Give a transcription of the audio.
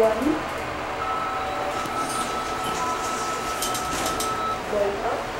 one going up